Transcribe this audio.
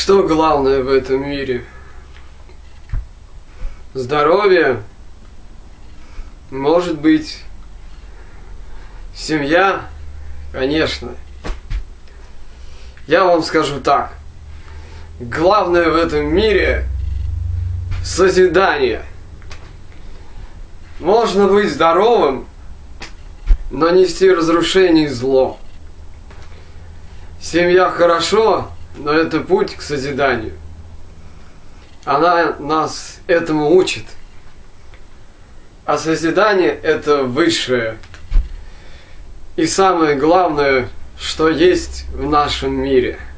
Что главное в этом мире? Здоровье? Может быть, семья? Конечно. Я вам скажу так. Главное в этом мире – созидание. Можно быть здоровым, но нести разрушение и зло. Семья хорошо, но это путь к созиданию. Она нас этому учит. А созидание – это высшее. И самое главное, что есть в нашем мире –